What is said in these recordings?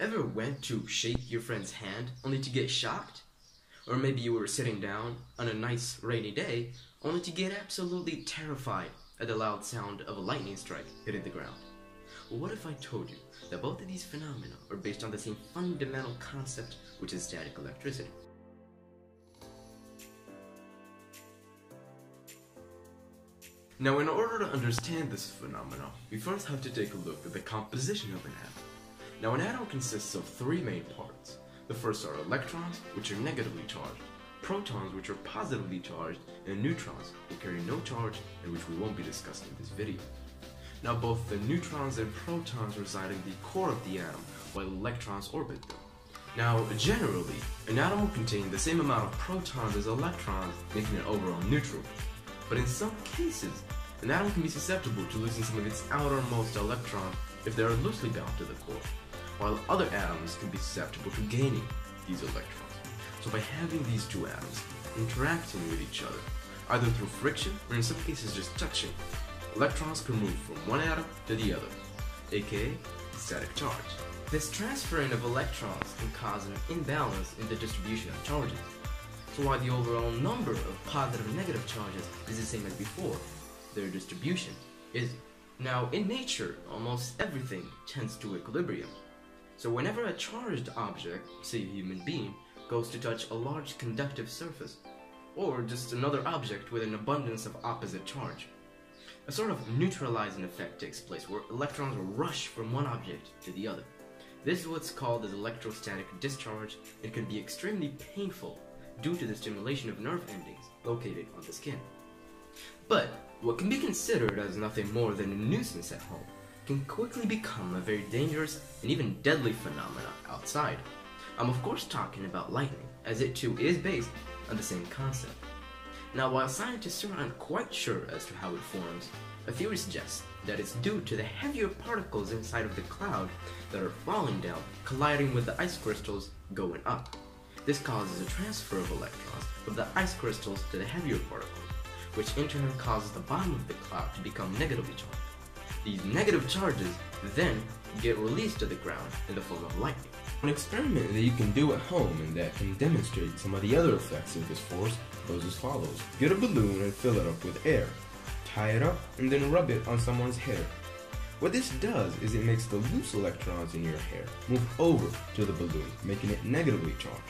Ever went to shake your friend's hand only to get shocked? Or maybe you were sitting down on a nice rainy day only to get absolutely terrified at the loud sound of a lightning strike hitting the ground. What if I told you that both of these phenomena are based on the same fundamental concept, which is static electricity? Now, in order to understand this phenomenon, we first have to take a look at the composition of an atom. Now, an atom consists of three main parts. The first are electrons, which are negatively charged, protons, which are positively charged, and neutrons, who carry no charge and which we won't be discussing in this video. Now, both the neutrons and protons reside in the core of the atom, while electrons orbit them. Now, generally, an atom will contain the same amount of protons as electrons, making it overall neutral. But in some cases, an atom can be susceptible to losing some of its outermost electrons if they are loosely bound to the core, while other atoms can be susceptible to gaining these electrons. So by having these two atoms interacting with each other, either through friction or in some cases just touching, electrons can move from one atom to the other, aka static charge. This transferring of electrons can cause an imbalance in the distribution of charges. So while the overall number of positive and negative charges is the same as before, their distribution is. Now, in nature, almost everything tends to equilibrium. So whenever a charged object, say a human being, goes to touch a large conductive surface, or just another object with an abundance of opposite charge, a sort of neutralizing effect takes place where electrons rush from one object to the other. This is what's called as electrostatic discharge and can be extremely painful due to the stimulation of nerve endings located on the skin. But what can be considered as nothing more than a nuisance at home can quickly become a very dangerous and even deadly phenomenon outside. I'm of course talking about lightning, as it too is based on the same concept. Now, while scientists are not quite sure as to how it forms, a theory suggests that it's due to the heavier particles inside of the cloud that are falling down, colliding with the ice crystals going up. This causes a transfer of electrons from the ice crystals to the heavier particles, which in turn causes the bottom of the cloud to become negatively charged. These negative charges then get released to the ground in the form of lightning. An experiment that you can do at home and that can demonstrate some of the other effects of this force goes as follows. Get a balloon and fill it up with air. Tie it up and then rub it on someone's hair. What this does is it makes the loose electrons in your hair move over to the balloon, making it negatively charged.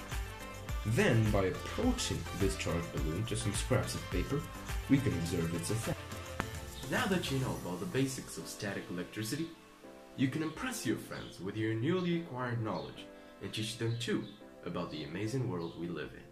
Then, by approaching this charged balloon to some scraps of paper, we can observe its effect. Now that you know about the basics of static electricity, you can impress your friends with your newly acquired knowledge and teach them too about the amazing world we live in.